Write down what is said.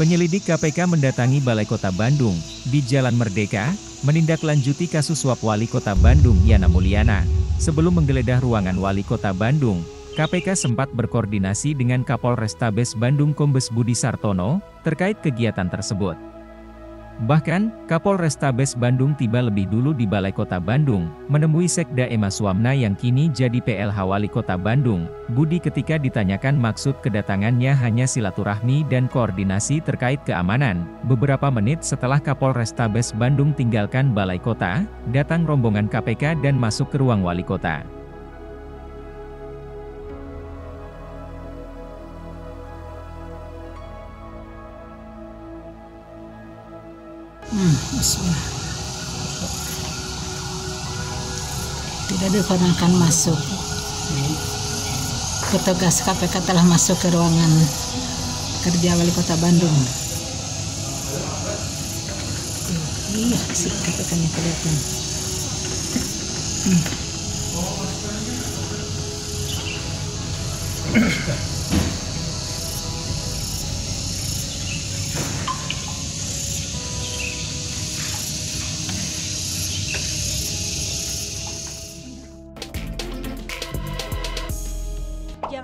Penyelidik KPK mendatangi Balai Kota Bandung, di Jalan Merdeka, menindaklanjuti kasus suap Wali Kota Bandung Yana Mulyana. Sebelum menggeledah ruangan Wali Kota Bandung, KPK sempat berkoordinasi dengan Kapolrestabes Bandung Kombes Budi Sartono, terkait kegiatan tersebut. Bahkan, Kapolrestabes Bandung tiba lebih dulu di Balai Kota Bandung, menemui Sekda Emma Suamna yang kini jadi PLH Wali Kota Bandung. Budi ketika ditanyakan maksud kedatangannya hanya silaturahmi dan koordinasi terkait keamanan. Beberapa menit setelah Kapolrestabes Bandung tinggalkan Balai Kota, datang rombongan KPK dan masuk ke ruang Wali Kota. Hmm, bismillah. Tidak diperkenankan masuk. Petugas KPK telah masuk ke ruangan kerja wali kota Bandung. Iya, si KPK-nya kelihatan. Hmm.